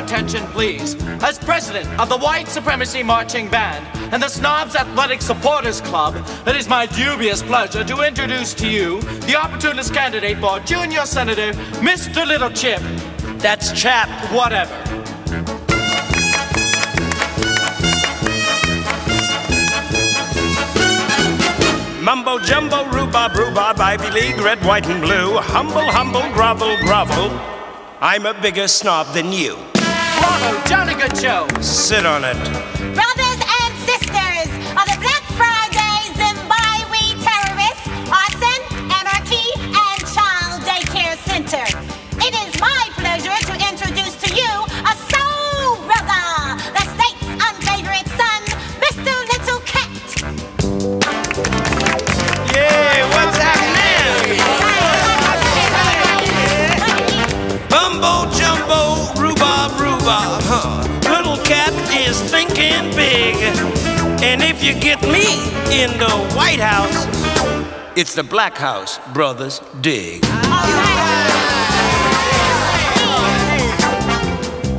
attention, please. As president of the White Supremacy Marching Band and the Snobs Athletic Supporters Club, it is my dubious pleasure to introduce to you the opportunist candidate for Junior Senator, Mr. Little Chip. That's chap, whatever. Mumbo jumbo, rhubarb, rhubarb, Ivy League, red, white, and blue. Humble, humble, grovel, grovel. I'm a bigger snob than you. Bravo, Johnny Good Show. Sit on it. Cat is thinking big. And if you get me in the White House, it's the Black House, brothers, dig.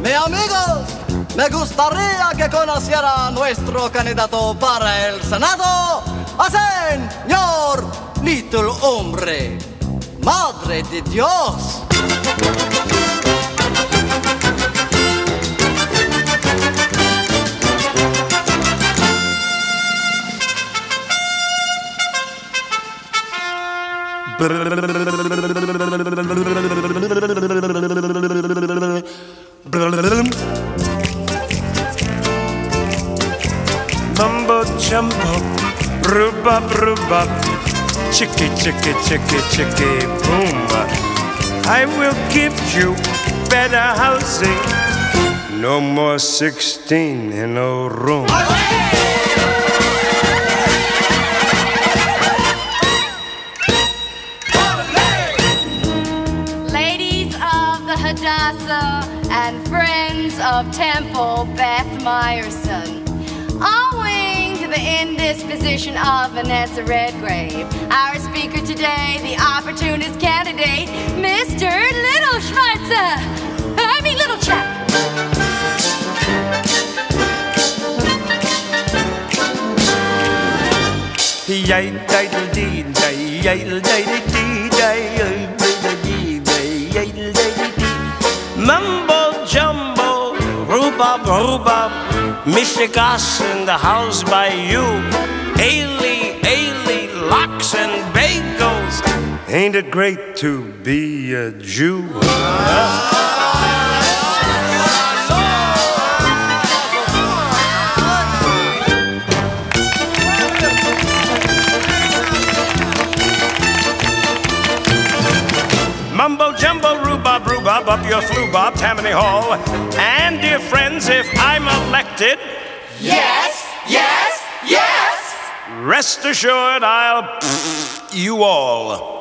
Mi amigos, me gustaría que conociera a nuestro candidato para el Senado, a señor Little Hombre. Madre de Dios. Mumbo jumbo, rhubarb, rhubarb, chicky, chicky, chicky, chicky, boom. I will give you better housing. No more 16 in a room. The Hadassah and friends of Temple Beth Meyerson, owing to the indisposition of Vanessa Redgrave, our speaker today, the opportunist candidate, Mr. Little Schweitzer. I mean, Little Chap. Mumbo rhubarb, rhubarb, Michigas in the house by you. Ailey, Ailey, lox and bagels. Ain't it great to be a Jew? Mumbo jumbo, up your flubarb, Tammany Hall. And dear friends, if I'm elected, Yes, yes, yes! rest assured I'll you all.